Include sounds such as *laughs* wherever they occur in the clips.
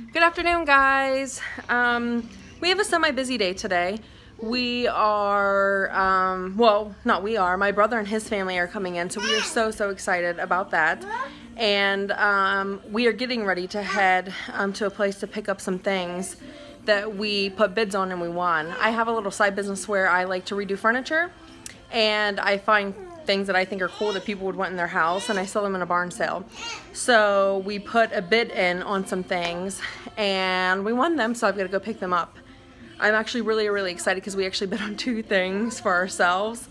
Good afternoon, guys. Um, we have a semi-busy day today. We are, um, well, not we are, my brother and his family are coming in, so we are so, so excited about that. And um, we are getting ready to head um, to a place to pick up some things that we put bids on and we won. I have a little side business where I like to redo furniture, and I find things that I think are cool that people would want in their house and I sell them in a barn sale. So we put a bid in on some things and we won them so I've got to go pick them up. I'm actually really really excited because we actually *laughs* bid on two things for ourselves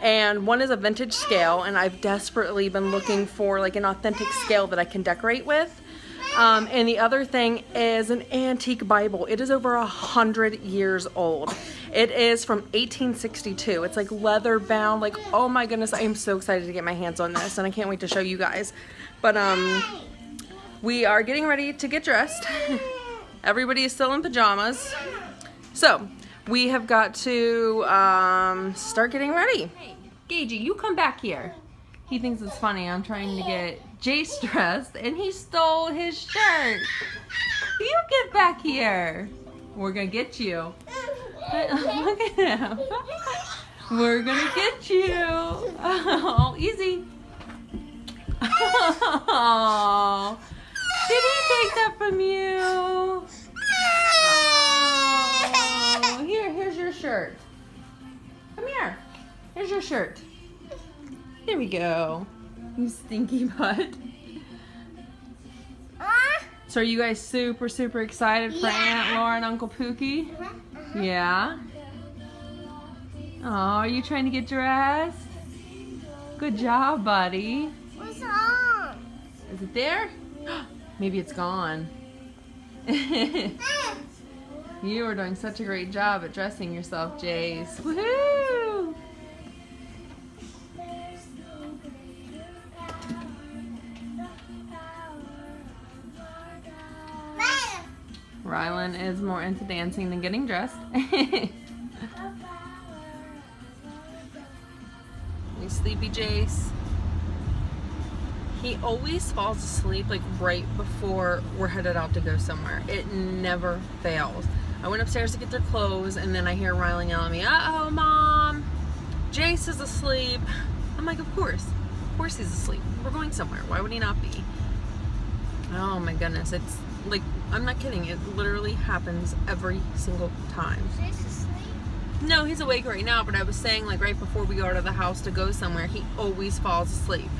and one is a vintage scale and I've desperately been looking for like an authentic scale that I can decorate with. Um, and the other thing is an antique Bible. It is over a hundred years old. It is from 1862. It's like leather bound. Like, oh my goodness, I am so excited to get my hands on this and I can't wait to show you guys. But um, we are getting ready to get dressed. *laughs* Everybody is still in pajamas. So we have got to um, start getting ready. Hey, Gagey, you come back here. He thinks it's funny. I'm trying to get Jace dressed and he stole his shirt. You get back here. We're gonna get you. *laughs* Look at him. We're gonna get you. Oh, easy. Oh, *laughs* did he take that from you? Oh, here, here's your shirt. Come here. Here's your shirt. Here we go. You stinky *laughs* butt. So are you guys super, super excited for yeah. Aunt Laura and Uncle Pookie? Uh -huh. Yeah? Oh, are you trying to get dressed? Good job, buddy. What's on? Is it there? *gasps* Maybe it's gone. *laughs* *laughs* you are doing such a great job at dressing yourself, Jace. Woohoo! More into dancing than getting dressed. *laughs* sleepy Jace? He always falls asleep like right before we're headed out to go somewhere. It never fails. I went upstairs to get their clothes and then I hear Riley yelling at me, uh-oh mom, Jace is asleep. I'm like, of course, of course he's asleep. We're going somewhere. Why would he not be? Oh my goodness, it's like, I'm not kidding. It literally happens every single time. No, he's awake right now, but I was saying like right before we go out of the house to go somewhere, he always falls asleep.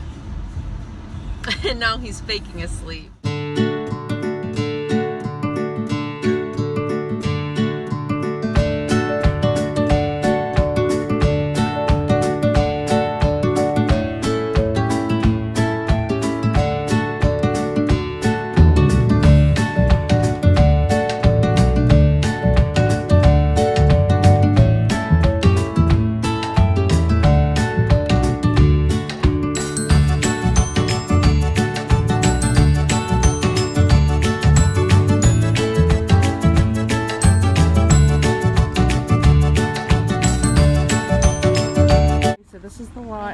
*laughs* and now he's faking asleep.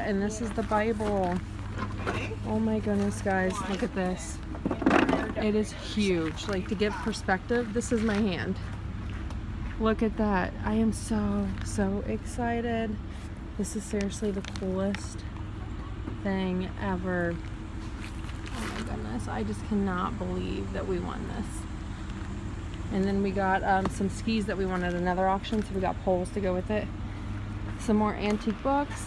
And this is the Bible. Oh my goodness, guys, look at this. It is huge. Like, to give perspective, this is my hand. Look at that. I am so, so excited. This is seriously the coolest thing ever. Oh my goodness, I just cannot believe that we won this. And then we got um, some skis that we at another auction, so we got poles to go with it. Some more antique books.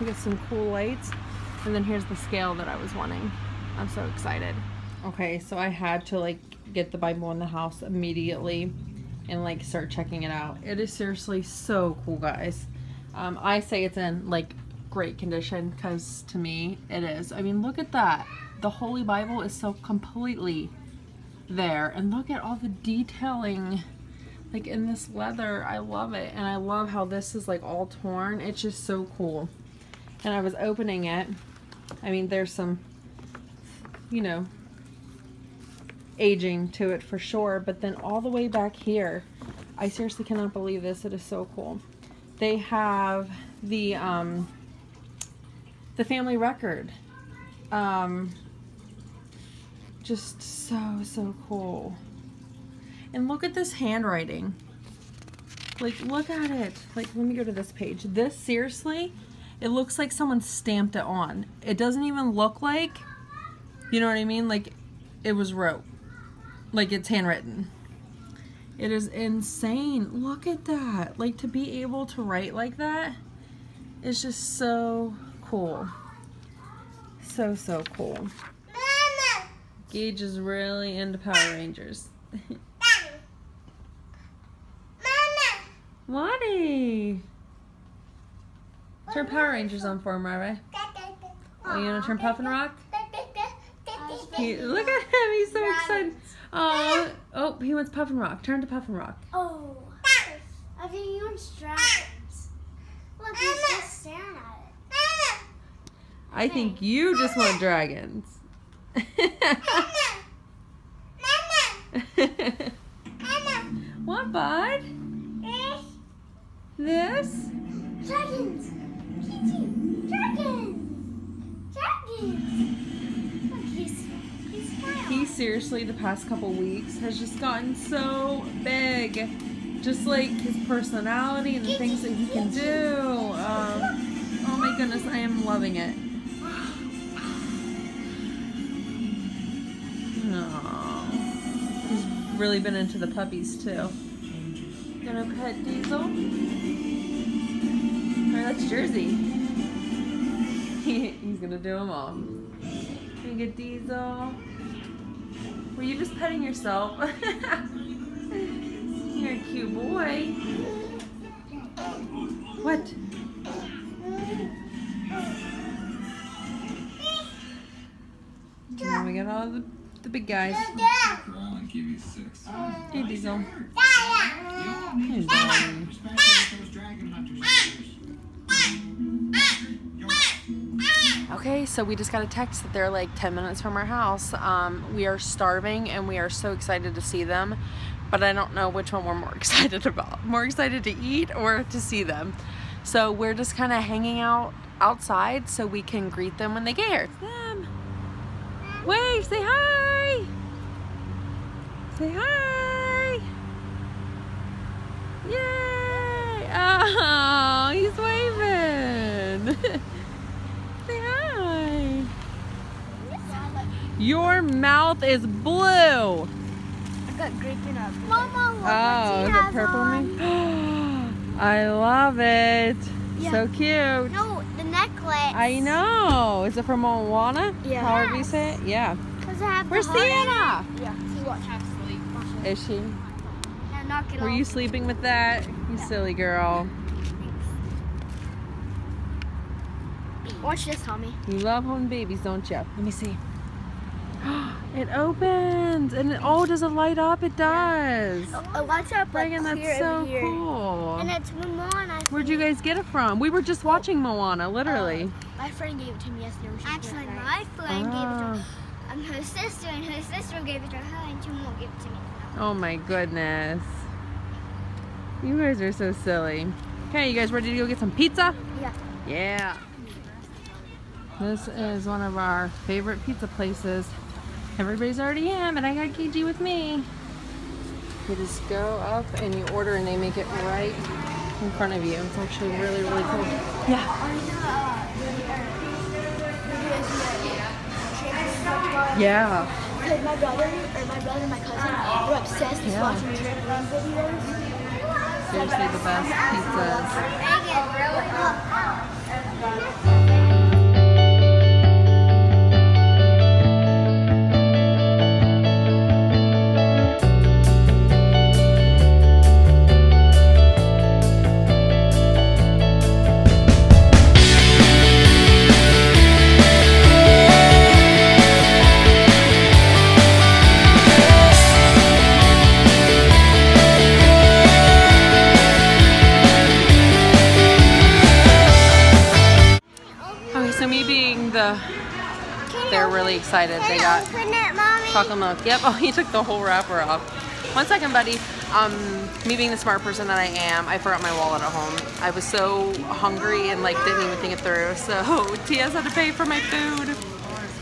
We got some cool lights. And then here's the scale that I was wanting. I'm so excited. Okay, so I had to like get the Bible in the house immediately and like start checking it out. It is seriously so cool, guys. Um, I say it's in like great condition because to me it is. I mean, look at that. The Holy Bible is so completely there. And look at all the detailing like in this leather. I love it. And I love how this is like all torn. It's just so cool and I was opening it. I mean, there's some, you know, aging to it for sure, but then all the way back here, I seriously cannot believe this. It is so cool. They have the, um, the family record. Um, just so, so cool. And look at this handwriting. Like, look at it. Like, let me go to this page. This, seriously, it looks like someone stamped it on. It doesn't even look like, you know what I mean? Like, it was wrote. Like, it's handwritten. It is insane. Look at that. Like, to be able to write like that is just so cool. So, so cool. Mama. Gage is really into Power Rangers. Mama. *laughs* Waddy! Turn Power Rangers on for him, Rai Oh, you want to turn Puffin Rock? He, look at him, he's so excited. Oh, oh, he wants Puffin Rock. Turn to Puffin Rock. Oh. I think he wants dragons. Look, he's just staring at it. I think you just want dragons. *laughs* what, bud? This? Seriously, the past couple weeks, has just gotten so big. Just like his personality and the things that he can do. Um, oh my goodness, I am loving it. Oh, *sighs* he's really been into the puppies too. Gonna pet Diesel? Or that's Jersey. *laughs* he's gonna do them all. Gonna get Diesel. Were you just petting yourself? *laughs* You're a cute boy. What? Now we got all the, the big guys. Well, and give you six. Hey, Diesel. Hey, darling. So we just got a text that they're like 10 minutes from our house. Um, we are starving and we are so excited to see them, but I don't know which one we're more *laughs* excited about. More excited to eat or to see them. So we're just kind of hanging out outside so we can greet them when they get here. Them. Wave, say hi. Say hi. Yay. *laughs* Oh, he's waving. *laughs* say hi. Your mouth is blue. I got grape in our Mama, look Oh, what is she it has purple on. me? *gasps* I love it. Yeah. So cute. No, the necklace. I know. Is it from Moana? Yeah. However you Yes. say it? Yeah. Does it have Where's the heart? Sienna? Yeah. See, watch. Half asleep. Watch she? Now knock it Were off. you sleeping with that? You silly girl. Watch this, Tommy. You love holding babies, don't you? Let me see. *gasps* It opens and it, oh, does it light up? It does. It lights up like Reagan, clear that's so over here. cool. And it's Moana. Where'd you guys get it from? We were just watching Moana, literally. My friend gave it to me yesterday. Actually, Actually, my friend gave it to Oh. um, her sister, and her sister gave it to her, and Timon gave it to me. Oh my goodness. You guys are so silly. Okay, you guys ready to go get some pizza? Yeah. Yeah. This is one of our favorite pizza places. Everybody's already in, but I got KG with me. You just go up and you order and they make it right in front of you. It's actually really, really cool. Yeah. Yeah. Because my brother, or my brother and my cousin, were obsessed with Yeah. watching trampoline videos. Seriously the best pizzas. Me being the, they're really excited. They got it, chocolate milk. Yep. *laughs* Oh, he took the whole wrapper off. One second, buddy. Um, me being the smart person that I am, I forgot my wallet at home. I was so hungry and like didn't even think it through. *laughs* So Tia's had to pay for my food.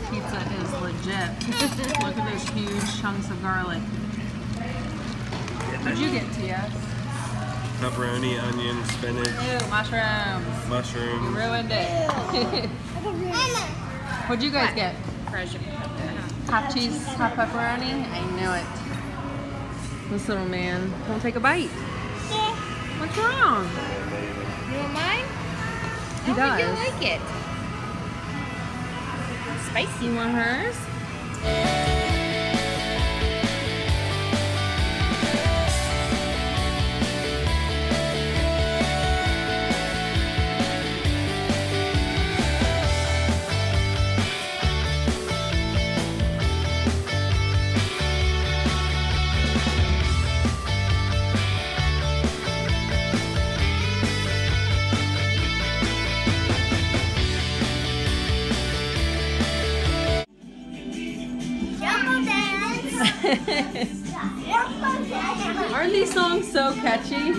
Pizza is legit. *laughs* Look at those huge chunks of garlic. What'd you get, Tia? Pepperoni, onion, spinach, Ew, mushrooms. You ruined it. *laughs* What'd you guys get? Half cheese, half pepperoni? I knew it. This little man won't take a bite. What's wrong? You want mine? He I don't think does. you'll like it. Spicy. You want hers? Dance. Songs so catchy?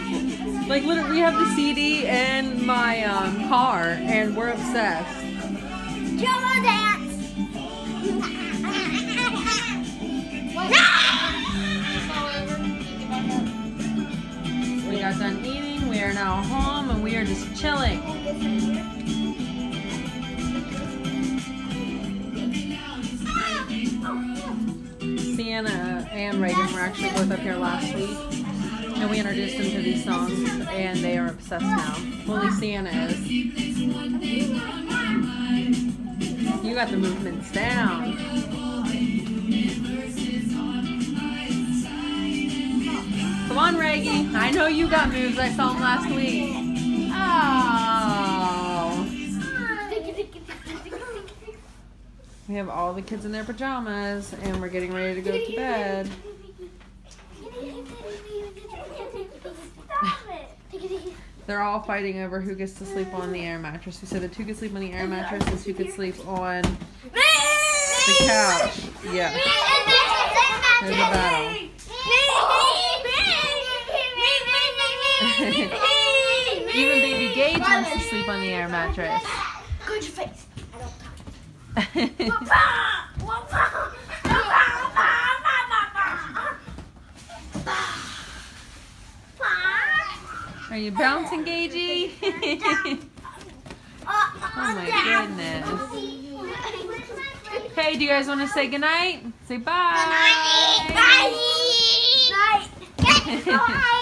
Like literally, we have the CD in my um, car, and we're obsessed. Jumbo dance. We got done eating. We are now home, and we are just chilling. Sienna and Reagan were actually both up here last week, and we introduced them to these songs, and they are obsessed now. Only Sienna is. You got the movements down. Come on, Reggie. I know you got moves. I saw them last week. Oh. We have all the kids in their pajamas, and we're getting ready to go to bed. Stop it. They're all fighting over who gets to sleep on the air mattress. We said the two could sleep on the air mattress and two could sleep on the couch. Yeah. There's a battle. *laughs* Even baby Gage wants to sleep on the air mattress. Go to your face. I don't *laughs* you bouncing, Gagey? Oh my goodness. hey, do you guys want to say goodnight? Say bye. Bye. Bye. Bye.